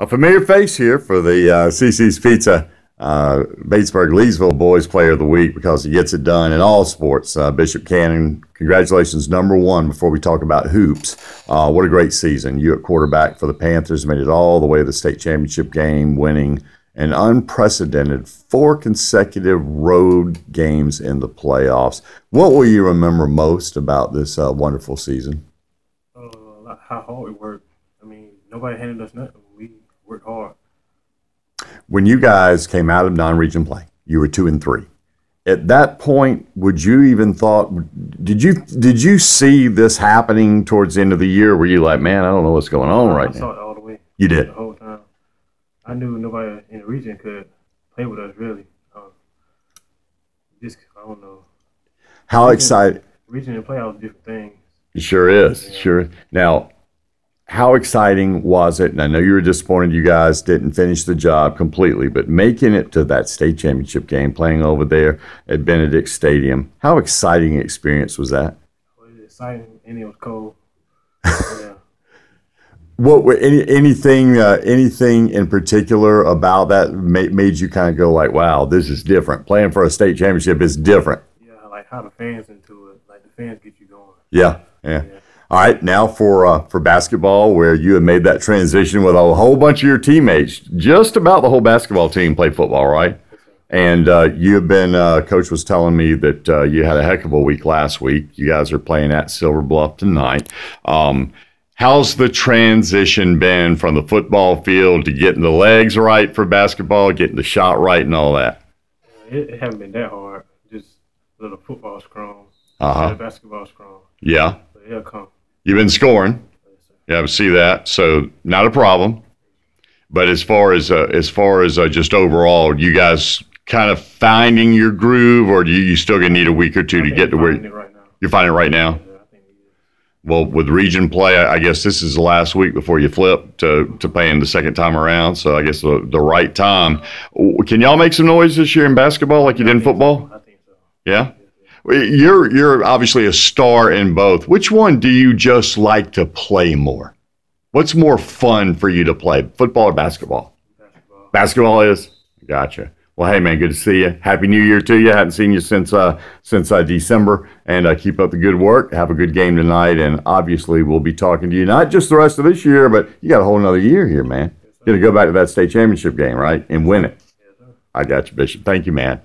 A familiar face here for the uh, CC's Pizza uh, Batesburg Leesville Boys Player of the Week because he gets it done in all sports. Uh, Bishop Cannon, congratulations, number one. Before we talk about hoops, uh, what a great season! You at quarterback for the Panthers made it all the way to the state championship game, winning an unprecedented four consecutive road games in the playoffs. What will you remember most about this uh, wonderful season? Uh, how hard we worked. I mean, nobody handed us nothing work hard. When you guys came out of non-region play, you were two and three. At that point, would you even thought? Did you did you see this happening towards the end of the year? Were you like, man, I don't know what's going on right I now? saw it all the way. You did the whole time. I knew nobody in the region could play with us really. Um, just I don't know. How excited? Region and playoffs, different things. It sure is. Yeah. Sure. Now, how exciting was it? And I know you were disappointed you guys didn't finish the job completely, but making it to that state championship game, playing over there at Benedict Stadium, how exciting experience was that? It was exciting and it was cold. yeah. What were any anything uh, anything in particular about that made, made you kind of go like, wow, this is different. Playing for a state championship is different. Yeah, like how the fans into it, like the fans get you going. yeah. yeah. yeah. All right, now for uh, for basketball, where you have made that transition with a whole bunch of your teammates. Just about the whole basketball team play football, right? And uh, you have been. Uh, Coach was telling me that uh, you had a heck of a week last week. You guys are playing at Silver Bluff tonight. Um, how's the transition been from the football field to getting the legs right for basketball, getting the shot right, and all that? It, hasn't been that hard. Just a little football strong, uh huh, basketball strong. Yeah, but it'll come. You've been scoring. Yeah, I see that. So not a problem. But as far as uh, as far as uh, just overall, you guys kind of finding your groove, or do you, you still gonna need a week or two to get to where right you're finding it right now? well, with region play, I guess this is the last week before you flip to, to playing the second time around. So I guess the, the right time. Can y'all make some noise this year in basketball like you did in football? I think so. Yeah. You're you're obviously a star in both. Which one do you just like to play more? What's more fun for you to play, football or basketball? Basketball. Basketball is. Gotcha. Well, hey man, good to see you. Happy New Year to you. Hadn't seen you since uh, since uh, December, and uh, keep up the good work. Have a good game tonight, and obviously we'll be talking to you not just the rest of this year, but you got a whole another year here, man. You're gonna go back to that state championship game, right, and win it. I got you, Bishop. Thank you, man.